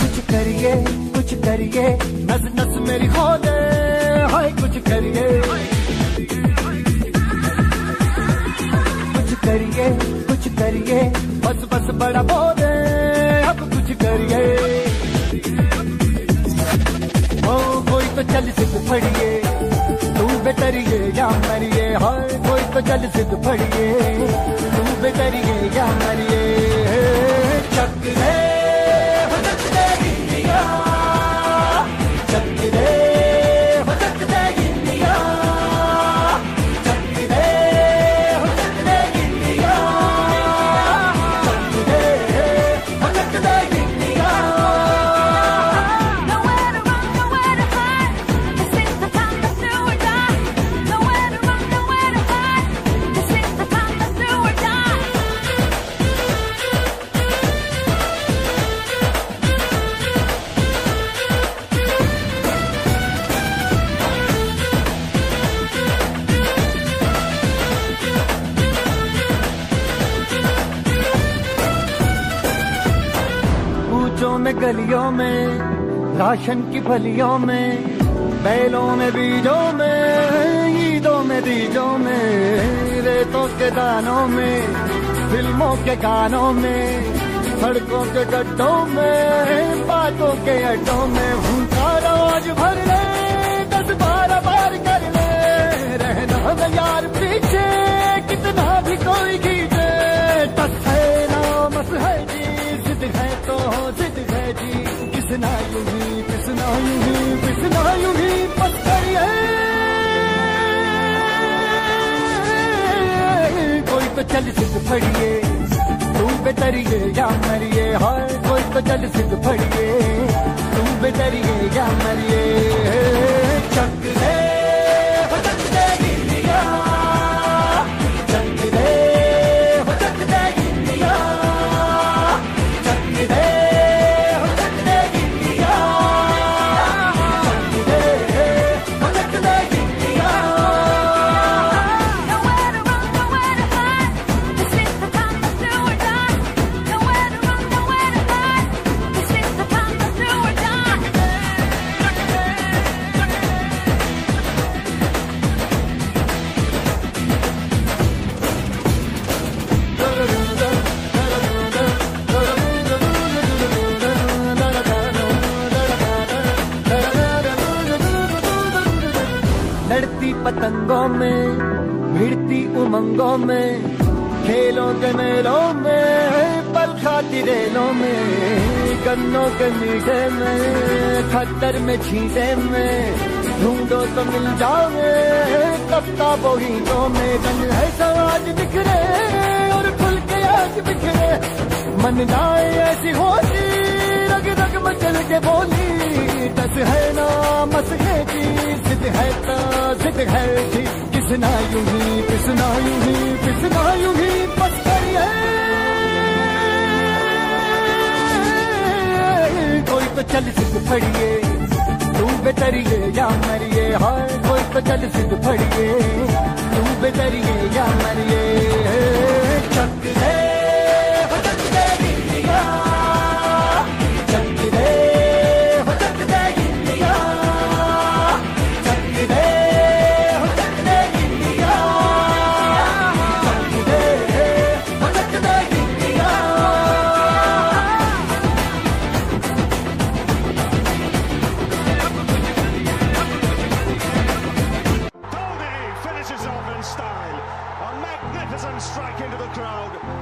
कुछ करिए कुछ करिए दे कुछ करिए। बस बस बड़ा बोले, अब कुछ करिए। तो चल सिद्ध फड़िए। बेटरिए या मरिए हर कोई तो चल सिद्ध फड़िए तू बेटरिए या गलियों में, राशन की फलियों में, बैलों में, बीजों में, ईदों में बीजों में, रेतों के दानों में, फ़िल्मों के गानों में, सड़कों के गड्ढों में, बातों के अड्डों में, भूखा रोज भर ले, दस बारह बार कर ले, रहना न यार पीछे, कितना भी कोई खींचे, तस है नामस है जी, जिद है तो जिद है जी किसना यूँ ही पिसना यूँ। ही पिसना यूँ ही पत्थर कोई तो चल सिद्ध फड़िए, तू बेतरिए या मरिए, हाय, कोई तो चल सिद्ध फड़िए। लड़ती पतंगों में, भिड़ती उमंगों में, खेलों के मेलों में, पल खाती रेलों में, गन्नों के मीठे में खतर में छीटे में, ढूंढो तो मिल जाओगे कफ्ता बोगीतों में, रंग है समाज बिखरे और खुल के आज बिखरे, मन जाए ऐसी होती, रग रग मचल के बोली, दस है ना मस है जी जिद है ता जिद है जी। किसना यूँ ही पिसना यूँ ही पिसना यूँ ही बस करिए कोई तो चल सिद्ध फड़िए, तू बेतरिए या मरिए, हाय, कोई तो चल सिद्ध फड़िए, तू बेतरिए या मरिए। Crowd.